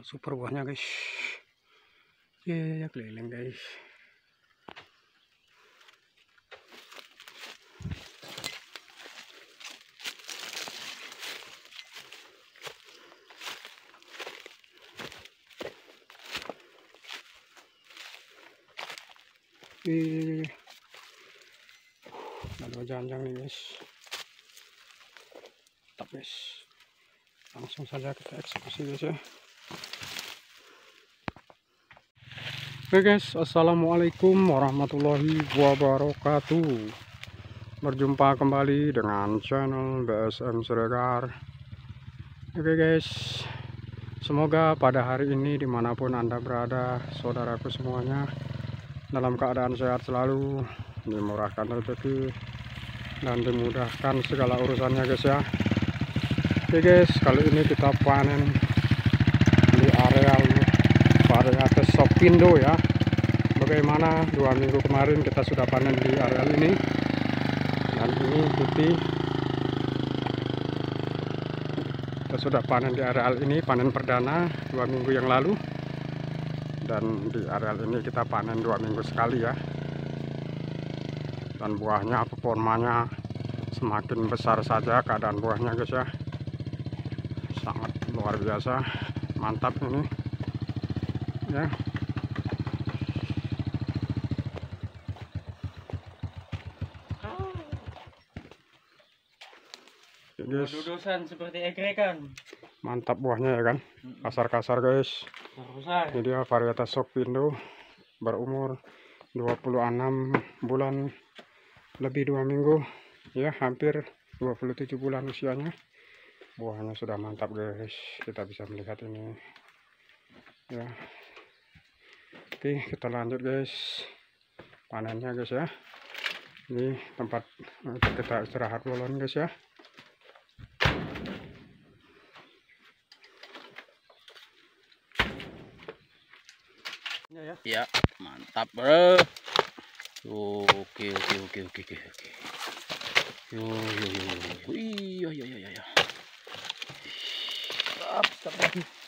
Super buahnya guys. Ya, keliling guys. Ih, ada janjang nih guys. Guys. Langsung saja kita eksekusi guys ya. Oke guys, assalamualaikum warahmatullahi wabarakatuh. Berjumpa kembali dengan channel BSM Siregar. Oke guys, semoga pada hari ini di mana pun anda berada, saudaraku semuanya dalam keadaan sehat selalu, dimurahkan rezeki dan dimudahkan segala urusannya guys ya. Oke guys, kali ini kita panen variates Sopindo ya. Bagaimana dua minggu kemarin kita sudah panen di areal ini. Dan ini Titi kita sudah panen di areal ini panen perdana dua minggu yang lalu. Dan di areal ini kita panen dua minggu sekali ya. Dan buahnya performanya semakin besar saja keadaan buahnya guys ya. Sangat luar biasa. Mantap ini ya. Guys. Dudusan seperti egrekan. mantap buahnya ya kan? Kasar-kasar guys. Ini dia varietas Sopindo berumur 26 bulan lebih dua minggu ya hampir 27 bulan usianya. Buahnya sudah mantap guys. Kita bisa melihat ini ya oke kita lanjut guys panennya guys ya ini tempat untuk kita istirahat dulu guys ya ya ya mantap, Bro. Oke, oke, oke, oke, oke, oke. Yo, yo, yo, yo, yo. Iya, iya, iya, iya. stop stop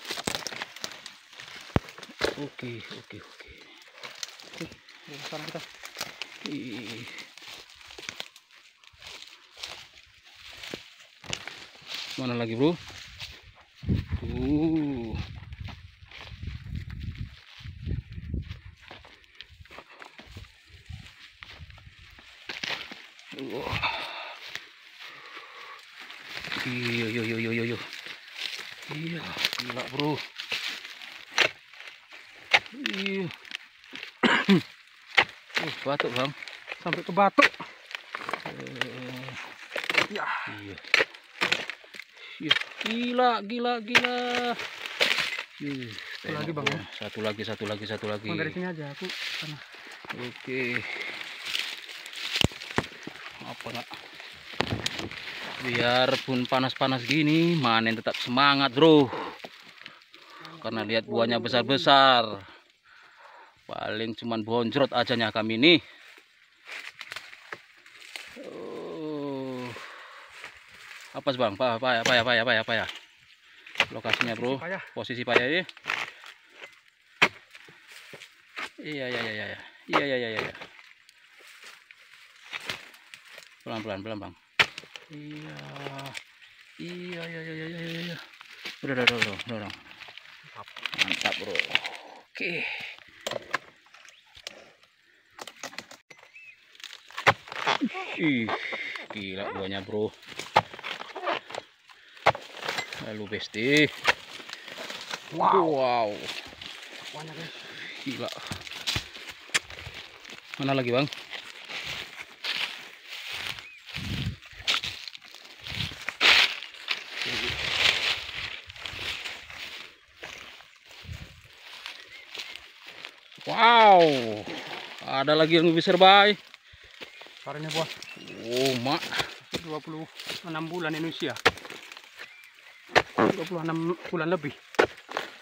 Oke, oke, oke. sekarang kita Ih. Mana lagi, Bro? Uh. Wah. Iya, iya, iya, iya, iya, iya. Iya, gila, Bro. Iya. Uh, batuk, Bang. sampai ke batuk Eh, ya Iya. Iya. Gila, gila, gila. Ih, Satu lagi, Bang, ya? Satu lagi, satu lagi, satu lagi. Bang, dari sini aja aku sana Oke. Apa nak? Biarpun panas-panas gini, manen tetap semangat, Bro. Karena lihat buahnya besar-besar. Paling cuman bonjrot ajanya kami nih. Oh. Apa sih, Bang? Apa, apa, apa, apa, apa, apa ya? Lokasinya, Bro. Payah. Posisi payah ini. Iya, iya, iya, iya. Iya, iya, iya, iya. Pelan-pelan, pelan, Bang. Iya. Iya, iya, iya, iya, iya, iya. Udah, udah, udah, udah. Mantap, Bro. Oke. Ih, gila buahnya, Bro. Lalu besti. wow Wow. guys Gila. Mana lagi, Bang? Wow. Ada lagi yang lebih serbai. Karena buah Oh, mak. 26 bulan Indonesia 26 bulan lebih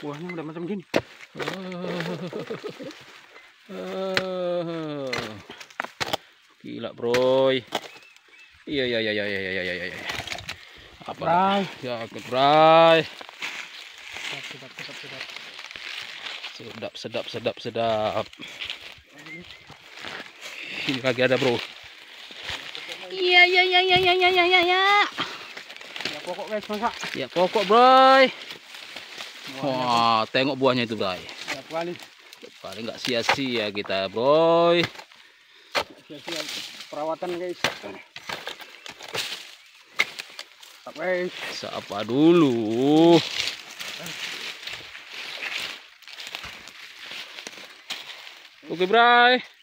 buahnya udah macam gini Gila, bro. Iya, iya, iya, iya, iya, iya, iya, iya. Apa? Bray. Ya, oke, bray. sedap sedap sedap sedap Sedap, sedap, sedap, sedap. Ini lagi ada bro. Iya, iya, iya, iya, iya, iya, iya, iya. Ya. Ya pokok guys masa. Ya pokok bro. Wah, tengok buahnya itu bro. Ya kali. Kali nggak sia-sia kita bro. Sia-sia perawatan guys. Apa guys? Sapa dulu. Oke, Bray.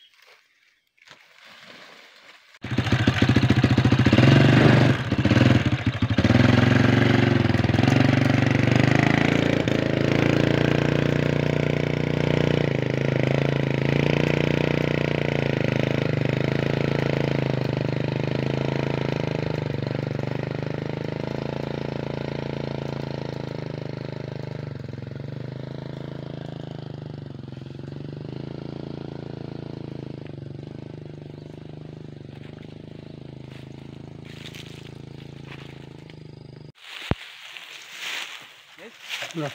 Lah.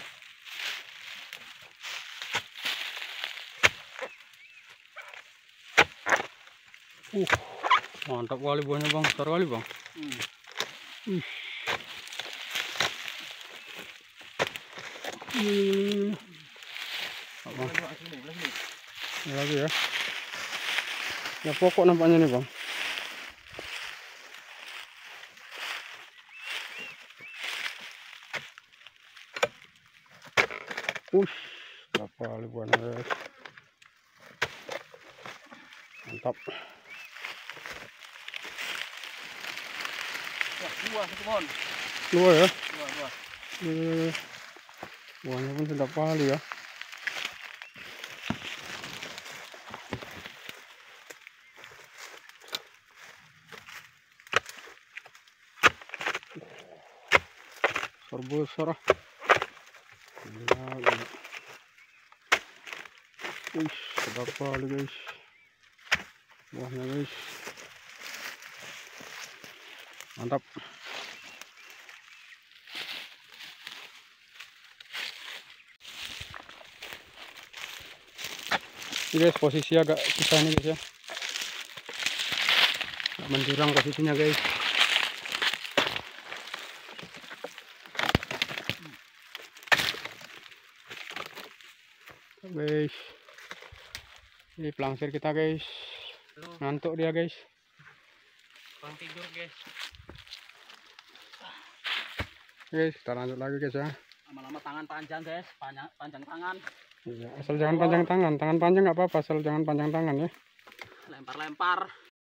Uh, mantap kali buahnya bang, besar kali bang. Ih. Hmm. Apa? Ini lagi ya. Ya pokok nampaknya nih bang. Ush, berapa buahnya guys. Mantap. Buah satu pohon. Dua ya. Buah, buah. Eh, Buahnya pun sedap kali ya. Besar besar ah. Gila, gila. Wih, sedap kali guys. Buahnya guys. Mantap. Ini guys posisi agak susah nih guys ya. Agak menjurang posisinya guys. Guys. Ini pelangsir kita guys. Tuh, Ngantuk dia guys. kurang tidur, guys. Guys, kita lanjut lagi guys ya. Lama-lama tangan panjang, guys. Panjang panjang tangan. Iya, asal jangan panjang tangan. Tangan panjang nggak apa-apa, asal jangan panjang tangan ya. Lempar-lempar.